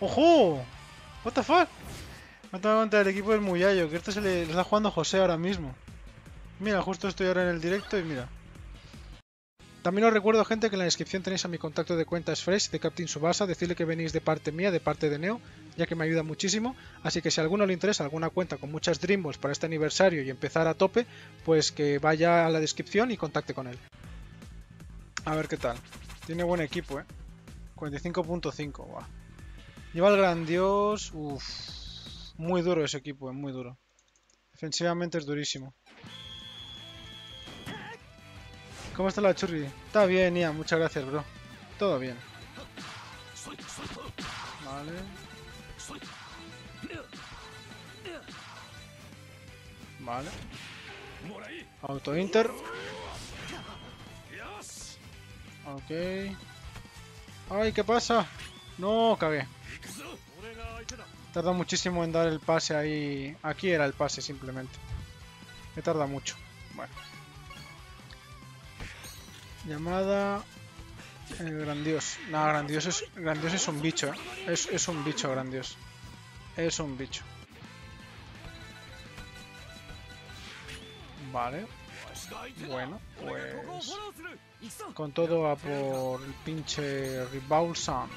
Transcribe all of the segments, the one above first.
¡Ojo! ¿What the fuck? Mata contra el equipo del Muyallo, que esto se le, está jugando José ahora mismo. Mira, justo estoy ahora en el directo y mira. También os recuerdo, gente, que en la descripción tenéis a mi contacto de cuentas Fresh de Captain Subasa. Decirle que venís de parte mía, de parte de Neo, ya que me ayuda muchísimo. Así que si a alguno le interesa alguna cuenta con muchas Dreamballs para este aniversario y empezar a tope, pues que vaya a la descripción y contacte con él. A ver qué tal. Tiene buen equipo, ¿eh? 45.5, guau. Lleva el gran dios. Uff. Muy duro ese equipo, es muy duro. Defensivamente es durísimo. ¿Cómo está la churri? Está bien, Ian, muchas gracias, bro. Todo bien. Vale. Vale. Auto Inter. Ok. ¡Ay, qué pasa! No, cagué. Tarda muchísimo en dar el pase ahí. Aquí era el pase simplemente. Me tarda mucho. Bueno. Llamada. El grandioso. No, grandioso es, grandioso es un bicho. ¿eh? Es, es un bicho grandioso. Es un bicho. Vale. Bueno, pues. Con todo a por el pinche Rebalsan.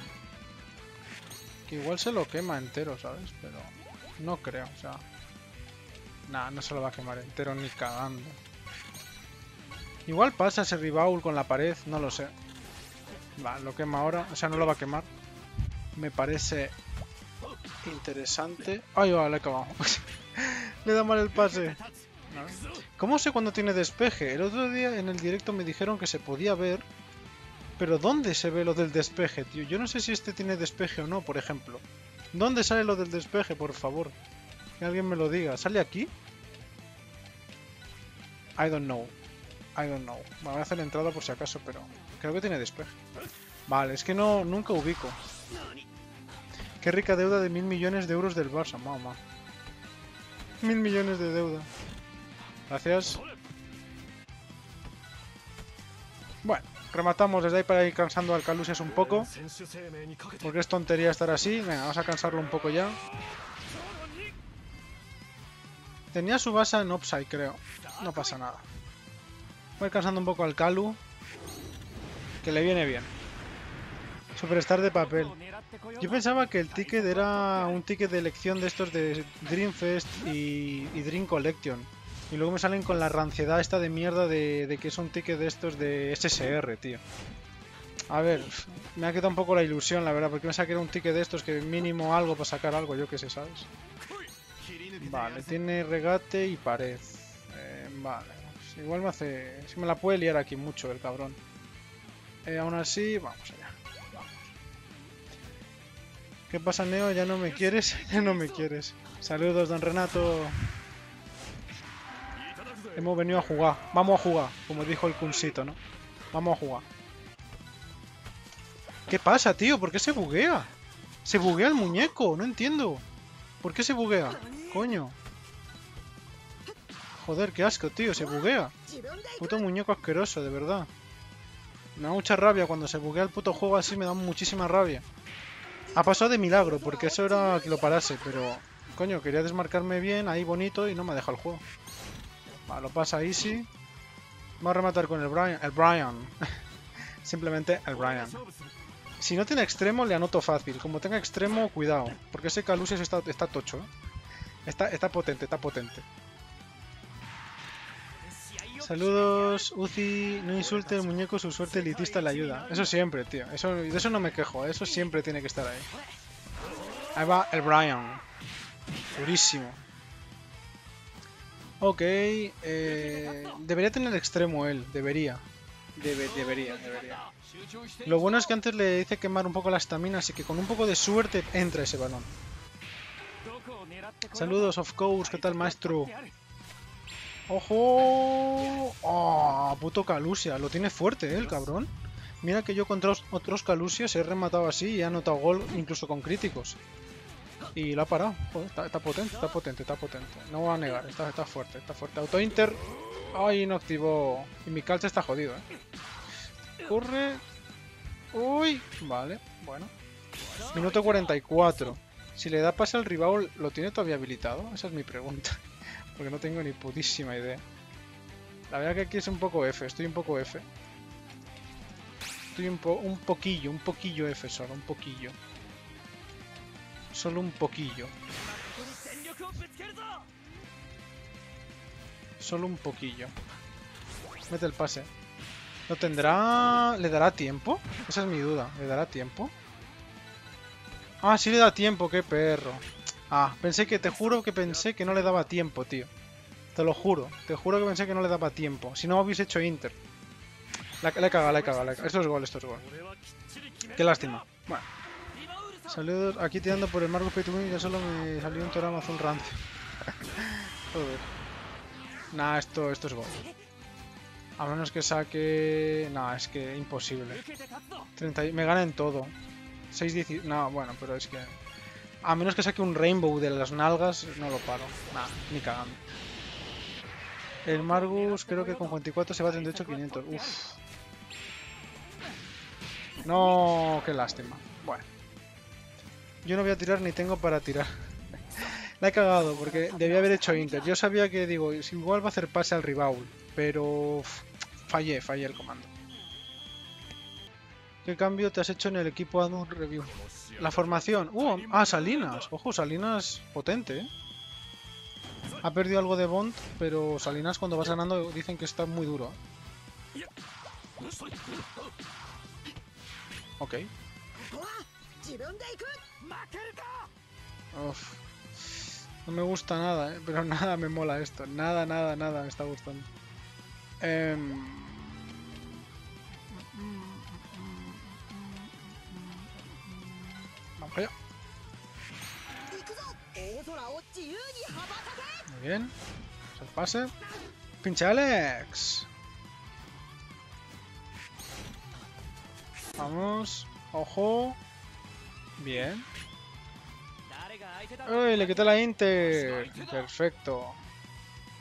Igual se lo quema entero, ¿sabes? Pero no creo, o sea. Nah, no se lo va a quemar entero ni cagando. Igual pasa ese Ribaul con la pared, no lo sé. Va, lo quema ahora, o sea, no lo va a quemar. Me parece interesante. Ay, va, le he cagado. le da mal el pase. ¿Cómo sé cuando tiene despeje? El otro día en el directo me dijeron que se podía ver. Pero ¿dónde se ve lo del despeje, tío? Yo no sé si este tiene despeje o no, por ejemplo. ¿Dónde sale lo del despeje, por favor? Que alguien me lo diga. ¿Sale aquí? I don't know. I don't know. Me voy a hacer entrada por si acaso, pero creo que tiene despeje. Vale, es que no nunca ubico. Qué rica deuda de mil millones de euros del Barça, mamá. Mil millones de deuda. Gracias. Bueno, rematamos desde ahí para ir cansando al Calusias un poco. Porque es tontería estar así. Venga, vamos a cansarlo un poco ya. Tenía su base en Upside, creo. No pasa nada. Voy cansando un poco al Calu. Que le viene bien. Superstar de papel. Yo pensaba que el ticket era un ticket de elección de estos de Dreamfest y, y Dream Collection. Y luego me salen con la ranciedad esta de mierda de, que es un ticket de estos de SSR, tío. A ver, me ha quedado un poco la ilusión, la verdad, porque me era un ticket de estos que mínimo algo para sacar algo, yo que sé, ¿sabes? Vale, tiene regate y pared. Eh, vale, pues igual me hace... Si me la puede liar aquí mucho el cabrón. Eh, aún así, vamos allá. ¿Qué pasa, Neo? ¿Ya no me quieres? ya no me quieres. Saludos, don Renato. Hemos venido a jugar. Vamos a jugar, como dijo el Kunsito, ¿no? Vamos a jugar. ¿Qué pasa, tío? ¿Por qué se buguea? Se buguea el muñeco, no entiendo. ¿Por qué se buguea? Coño. Joder, qué asco, tío, se buguea. Puto muñeco asqueroso, de verdad. Me da mucha rabia cuando se buguea el puto juego así, me da muchísima rabia. Ha pasado de milagro, porque eso era que lo parase, pero... Coño, quería desmarcarme bien, ahí bonito, y no me deja el juego. Lo pasa easy. Vamos a rematar con el Brian. El Brian. Simplemente el Brian. Si no tiene extremo, le anoto fácil. Como tenga extremo, cuidado. Porque ese Calusius está, está tocho. ¿eh? Está, está potente, está potente. Saludos, Uzi. No insulte el muñeco, su suerte elitista le ayuda. Eso siempre, tío. Eso, de eso no me quejo. Eso siempre tiene que estar ahí. Ahí va el Brian. Durísimo. Ok, eh, debería tener extremo él, debería. Debe, debería, debería. Lo bueno es que antes le hice quemar un poco la estamina, así que con un poco de suerte entra ese balón. Saludos, of course, ¿qué tal, maestro? ¡Ojo! ¡Oh! Puto Calusia, lo tiene fuerte, ¿eh, el cabrón. Mira que yo contra otros Calusias he rematado así y he anotado gol incluso con críticos. Y lo ha parado. Está, potente, está potente, está potente. No voy a negar, está, está fuerte, está fuerte. Auto Inter. Ay, no activó. Y mi calce está jodido, eh. Corre. Uy. Vale, bueno. Minuto 44. Si le da pase al rival, ¿lo tiene todavía habilitado? Esa es mi pregunta. Porque no tengo ni putísima idea. La verdad que aquí es un poco F, estoy un poco F. Estoy un, po un poquillo, un poquillo F solo, un poquillo. Solo un poquillo. Solo un poquillo. Mete el pase. ¿Lo tendrá...? ¿Le dará tiempo? Esa es mi duda. ¿Le dará tiempo? Ah, sí le da tiempo, qué perro. Ah, pensé que... Te juro que pensé que no le daba tiempo, tío. Te lo juro. Te juro que pensé que no le daba tiempo. Si no hubiese hecho Inter. La, he cagado, la he cagado, Esto es gol, esto es gol. Qué lástima. Bueno. Saludos. Aquí tirando por el Marco Petumi ya solo me salió un torama azul rancio. Joder. Nah, esto, esto es gol. A menos que saque... Nah, es que imposible. 30... Me gana en todo. 6 10... No, bueno, pero es que... A menos que saque un Rainbow de las nalgas, no lo paro. Nah, ni cagando. El Margus creo que con 24 se va a 38-500. Uff. No, qué lástima. Bueno. Yo no voy a tirar ni tengo para tirar. La he cagado porque debía haber hecho Inter. Yo sabía que, digo, igual va a hacer pase al rival, pero fallé, fallé el comando. ¿Qué cambio te has hecho en el equipo Adun Review? La formación. Uh, ah, Salinas. Ojo, Salinas potente, ¿eh? Ha perdido algo de Bond, pero Salinas cuando vas ganando dicen que está muy duro. Ok. No me gusta nada, ¿eh? pero nada me mola esto. Nada, nada, nada me está gustando. Eh... Vamos allá. Muy bien. Se pase. Pinche Alex. Vamos. Ojo. Bien. ¡Uy! Le quité la Inter. Perfecto.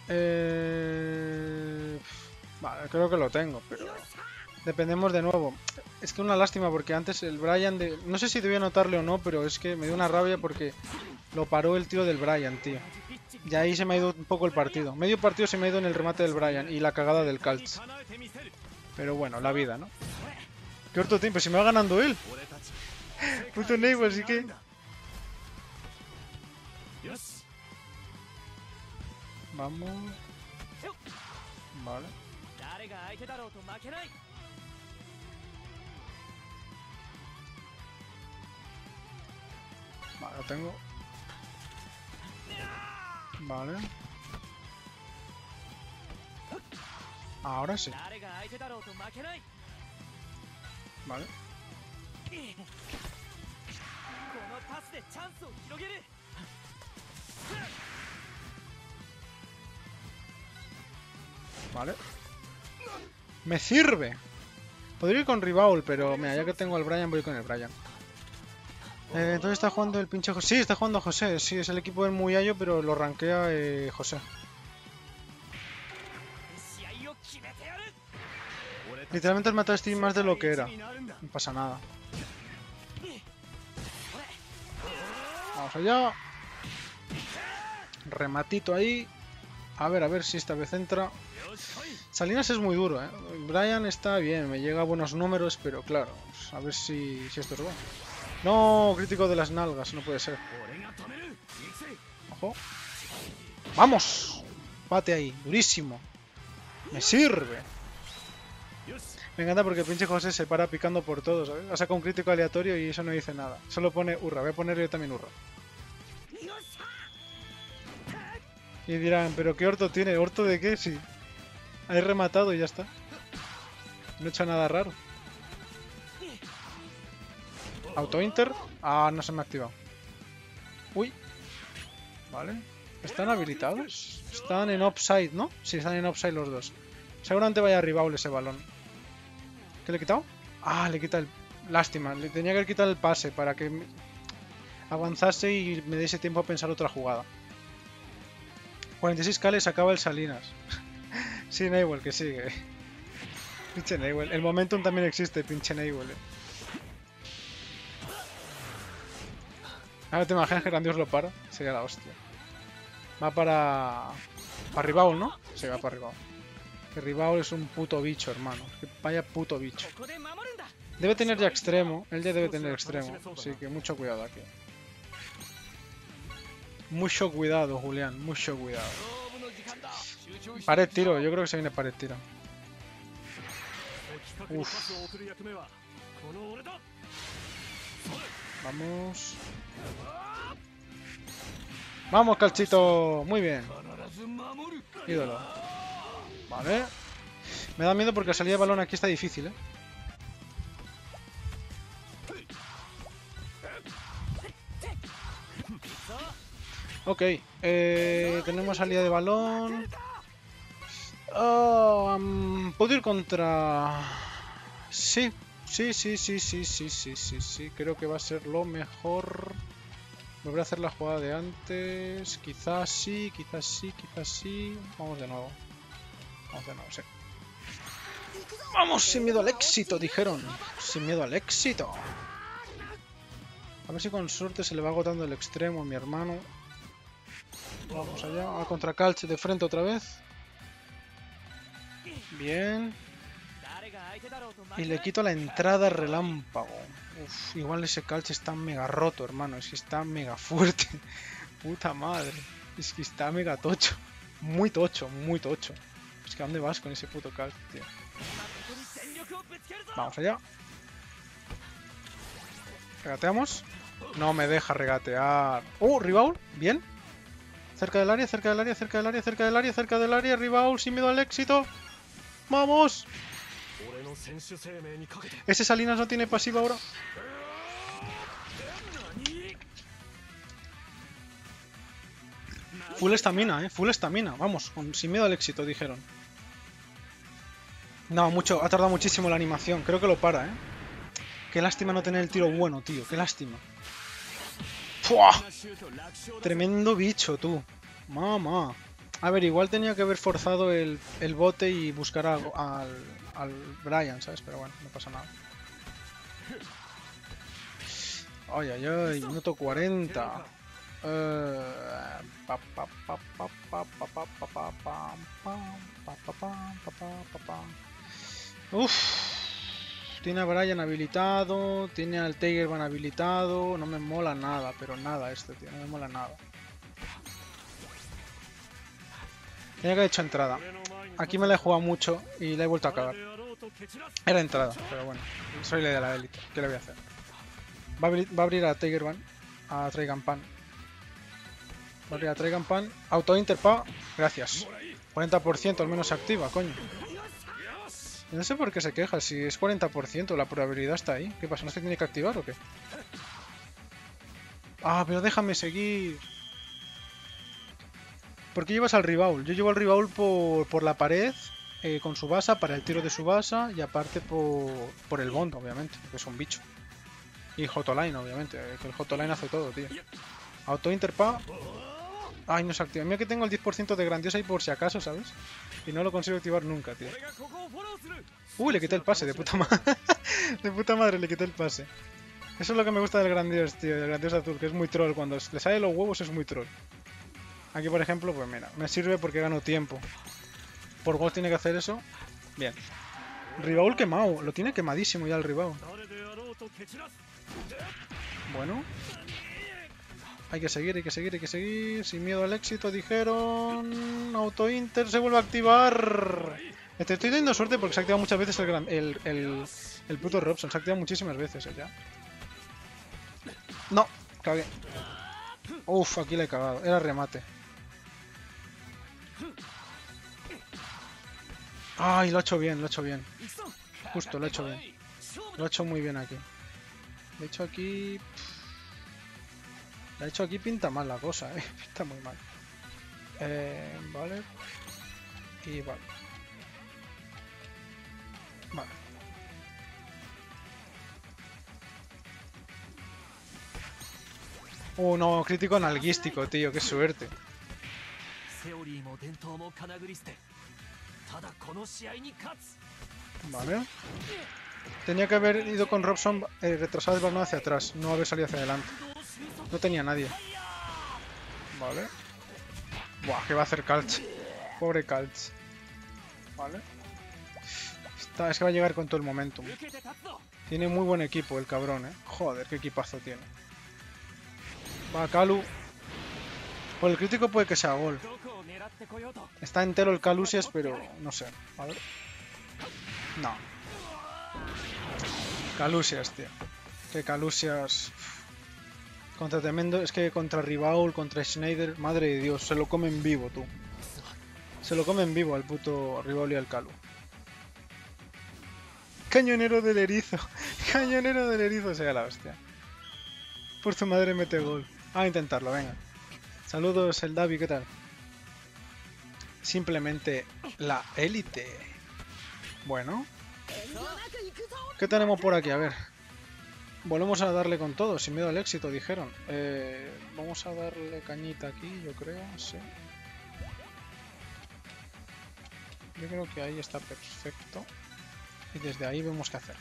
Eh... Vale, creo que lo tengo, pero... Dependemos de nuevo. Es que una lástima porque antes el Brian de... No sé si debía notarle o no, pero es que me dio una rabia porque lo paró el tío del Brian, tío. Y ahí se me ha ido un poco el partido. Medio partido se me ha ido en el remate del Brian y la cagada del Caltz. Pero bueno, la vida, ¿no? Qué corto tiempo, si me va ganando él. Puto Neighbor, así que... Vamos. Vale. Vale, lo tengo. Vale. Ahora sí. Vale. Vale. ¡Me sirve! Podría ir con Ribaul, pero mira, ya que tengo al Brian, voy con el Brian. Eh, entonces está jugando el pinche José. Sí, está jugando José. Sí, es el equipo del Muyayo, pero lo rankea eh, José. Literalmente has matado a Steve más de lo que era. No pasa nada. Vamos allá. Rematito ahí. A ver, a ver si esta vez entra. Salinas es muy duro, ¿eh? Brian está bien, me llega a buenos números, pero claro, a ver si, si esto es bueno. No, crítico de las nalgas, no puede ser. Ojo. ¡Vamos! Bate ahí, durísimo. Me sirve. Me encanta porque el pinche José se para picando por todos, ¿sabes? Ha sacado un crítico aleatorio y eso no dice nada. Solo pone hurra. Voy a poner yo también hurra. Y dirán, ¿pero qué orto tiene? ¿Orto de qué? Sí. He rematado y ya está. No he hecho nada raro. Auto-inter. Ah, no se me ha activado. Uy. Vale. ¿Están habilitados? Están en offside, ¿no? Sí, están en offside los dos. Seguramente vaya arriba ese balón. ¿Qué le he quitado? Ah, le quita el... Lástima, le tenía que quitar el pase para que avanzase y me diese tiempo a pensar otra jugada. 46 cales acaba el Salinas. sí, Naywell, que sigue. pinche Naywell. El momentum también existe, pinche Naywell. Eh. Ahora te imaginas que Grandios lo para. Sería la hostia. Va para... Para Ribaul, ¿no? Sí, va para Ribaul. Que Ribaul es un puto bicho, hermano. Que vaya puto bicho. Debe tener ya extremo. Él ya debe tener extremo. Así que mucho cuidado aquí. Mucho cuidado, Julián. Mucho cuidado. Pared tiro. Yo creo que se viene pared tiro. Uf. Vamos. Vamos, calchito. Muy bien. Ídolo. Vale. Me da miedo porque la salida de balón aquí está difícil, ¿eh? Ok, eh, tenemos salida de balón. Oh, ¿Puedo ir contra...? Sí, sí, sí, sí, sí, sí, sí, sí, sí. Creo que va a ser lo mejor. Volver a hacer la jugada de antes. Quizás sí, quizás sí, quizás sí. Vamos de nuevo. Vamos. Sin miedo al éxito, dijeron. Sin miedo al éxito. A ver si con suerte se le va agotando el extremo a mi hermano. Vamos allá, a contra Calche de frente otra vez. Bien. Y le quito la entrada relámpago. Uf, igual ese calche está mega roto, hermano. Es que está mega fuerte. Puta madre. Es que está mega tocho. Muy tocho, muy tocho. Es que ¿a dónde vas con ese puto tío? Vamos allá. ¿Regateamos? No me deja regatear. ¡Oh, Ribaul! Bien. Cerca del área, cerca del área, cerca del área, cerca del área, cerca del área. Ribaul sin miedo al éxito. ¡Vamos! ¿Ese Salinas no tiene pasiva ahora? Full estamina, eh. Full estamina. Vamos, con, sin miedo al éxito, dijeron. No, mucho. Ha tardado muchísimo la animación. Creo que lo para, eh. Qué lástima no tener el tiro bueno, tío. Qué lástima. ¡Fua! Tremendo bicho, tú. Mamá. A ver, igual tenía que haber forzado el, el bote y buscar a- al, al Brian, ¿sabes? Pero bueno, no pasa nada. Ay, ay, ay, minuto 40. Eh, Uf, tiene a Brian habilitado, tiene al Tigerman habilitado, no me mola nada, pero nada este tío, no me mola nada. Tenía que haber hecho entrada. Aquí me la he jugado mucho y la he vuelto a cagar. Era entrada, pero bueno, soy la de la élite, ¿qué le voy a hacer? Va a abrir, a, abrir a Tigerman, a Traigan Pan. Va a abrir a Traigan Pan, auto interpa, gracias. 40% al menos activa, coño. No sé por qué se queja, si es 40%, la probabilidad está ahí. ¿Qué pasa? ¿No se tiene que activar o qué? Ah, pero déjame seguir. ¿Por qué llevas al Ribaul? Yo llevo al Ribaul por, por la pared, eh, con su basa, para el tiro de su basa, y aparte por, por el Bond, obviamente, que es un bicho. Y Hotline, obviamente, eh, que el Hotline hace todo, tío. Auto Interpa. Ay, no se activa. Mira que tengo el 10% de grandiosa ahí por si acaso, ¿sabes? Y no lo consigo activar nunca, tío. Uy, le quité el pase, de puta madre. de puta madre le quité el pase. Eso es lo que me gusta del grandios, tío, del grandios azul, que es muy troll. Cuando le sale los huevos es muy troll. Aquí, por ejemplo, pues mira, me sirve porque gano tiempo. Por gol tiene que hacer eso. Bien. Ribaul quemado, lo tiene quemadísimo ya el Ribaul. Bueno. Hay que seguir, hay que seguir, hay que seguir. Sin miedo al éxito, dijeron. Auto Inter se vuelve a activar. Te estoy dando suerte porque se ha activado muchas veces el, el, el, el puto Robson. Se ha activado muchísimas veces eh, ya. No, cagué. Uf, aquí le he cagado. Era remate. Ay, lo ha hecho bien, lo ha hecho bien. Justo, lo ha hecho bien. Lo ha hecho muy bien aquí. De hecho aquí... De hecho aquí pinta mal la cosa, ¿eh? Pinta muy mal. Eh, vale. Y vale. Vale. Uh, no, crítico analguístico, tío, qué suerte. Vale. Tenía que haber ido con Robson eh, retrasado el balón hacia atrás, no haber salido hacia adelante. No tenía nadie. Vale. Buah, que va a hacer Kalch. Pobre Kalch. Vale. Está, es que va a llegar con todo el momentum. Tiene muy buen equipo el cabrón, eh. Joder, qué equipazo tiene. Va Kalu. Por el crítico puede que sea gol. Está entero el Calusias, pero no sé. No. Calusias, tío. Que Calusias... Contra Tremendo. Es que contra Ribaul, contra Schneider. Madre de Dios, se lo comen vivo, tú. Se lo comen vivo al puto Ribaul y al Calu. Cañonero del erizo. Cañonero del erizo sea la hostia. Por su madre mete gol. A intentarlo, venga. Saludos, el Davi, ¿qué tal? Simplemente la élite. Bueno. ¿Qué tenemos por aquí? A ver. Volvemos a darle con todo, sin miedo al éxito, dijeron. Eh, vamos a darle cañita aquí, yo creo, sí. Yo creo que ahí está perfecto. Y desde ahí vemos qué hacer.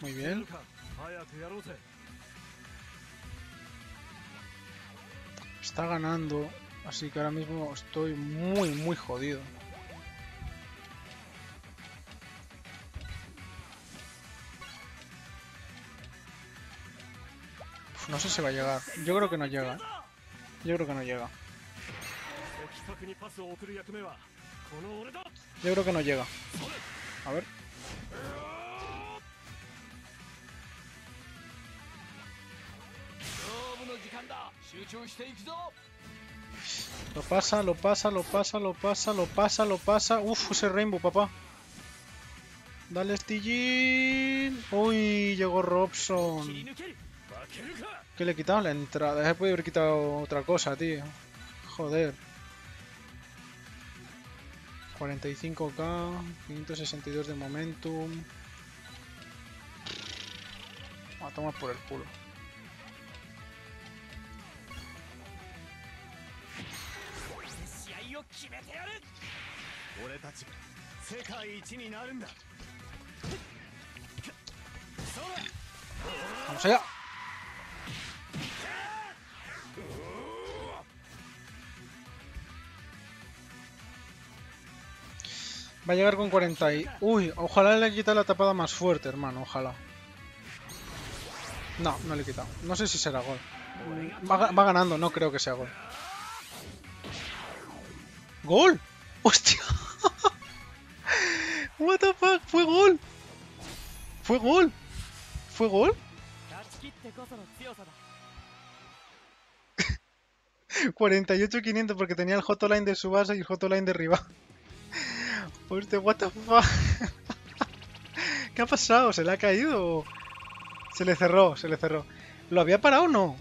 Muy bien. Está ganando, así que ahora mismo estoy muy, muy jodido. No sé si va a llegar. Yo creo que no llega. Yo creo que no llega. Yo creo que no llega. A ver. Lo pasa, lo pasa, lo pasa, lo pasa, lo pasa, lo pasa. Uf, ese Rainbow, papá. Dale, Stillin. Uy, llegó Robson. ¿Qué le he quitado? La entrada. Se puede haber quitado otra cosa, tío. Joder. 45k, 562 de momentum. A tomar por el culo. 決めてやる俺たちが世界一になるんだ Vamos allá. Va a llegar con 40 y... Uy, ojalá le quita la tapada más fuerte, hermano, ojalá. No, no le he quitado. No sé si será gol. Va, va ganando, no creo que sea gol. ¡Gol! ¡Hostia! What the fuck, fue gol. Fue gol. ¿Fue gol? 48-500 porque tenía el hotline de su base y el hotline de arriba. Hostia, what the fuck. ¿Qué ha pasado? ¿Se le ha caído? Se le cerró, se le cerró. ¿Lo había parado o no?